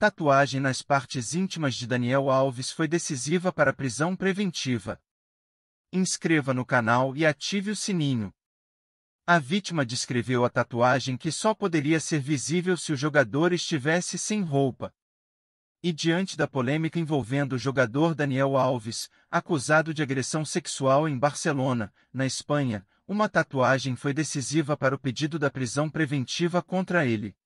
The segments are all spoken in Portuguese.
Tatuagem nas partes íntimas de Daniel Alves foi decisiva para a prisão preventiva. Inscreva no canal e ative o sininho. A vítima descreveu a tatuagem que só poderia ser visível se o jogador estivesse sem roupa. E diante da polêmica envolvendo o jogador Daniel Alves, acusado de agressão sexual em Barcelona, na Espanha, uma tatuagem foi decisiva para o pedido da prisão preventiva contra ele.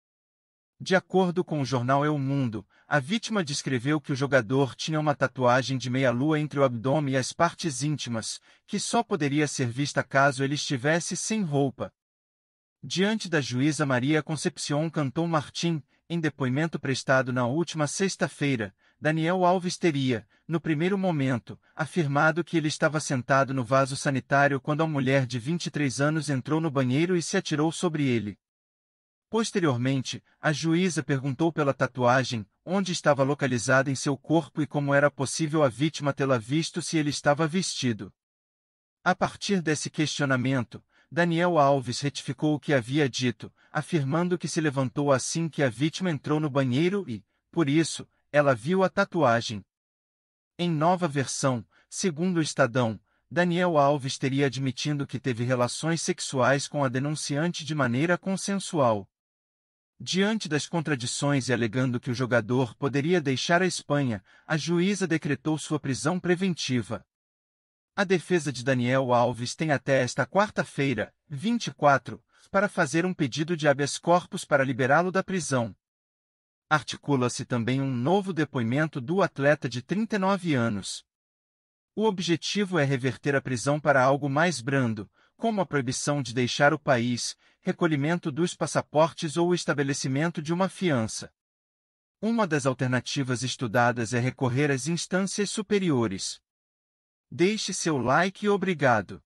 De acordo com o jornal El Mundo, a vítima descreveu que o jogador tinha uma tatuagem de meia-lua entre o abdômen e as partes íntimas, que só poderia ser vista caso ele estivesse sem roupa. Diante da juíza Maria Concepción Canton Martim, em depoimento prestado na última sexta-feira, Daniel Alves teria, no primeiro momento, afirmado que ele estava sentado no vaso sanitário quando a mulher de 23 anos entrou no banheiro e se atirou sobre ele. Posteriormente, a juíza perguntou pela tatuagem, onde estava localizada em seu corpo e como era possível a vítima tê-la visto se ele estava vestido. A partir desse questionamento, Daniel Alves retificou o que havia dito, afirmando que se levantou assim que a vítima entrou no banheiro e, por isso, ela viu a tatuagem. Em nova versão, segundo o Estadão, Daniel Alves teria admitido que teve relações sexuais com a denunciante de maneira consensual. Diante das contradições e alegando que o jogador poderia deixar a Espanha, a juíza decretou sua prisão preventiva. A defesa de Daniel Alves tem até esta quarta-feira, 24, para fazer um pedido de habeas corpus para liberá-lo da prisão. Articula-se também um novo depoimento do atleta de 39 anos. O objetivo é reverter a prisão para algo mais brando, como a proibição de deixar o país, recolhimento dos passaportes ou o estabelecimento de uma fiança. Uma das alternativas estudadas é recorrer às instâncias superiores. Deixe seu like e obrigado.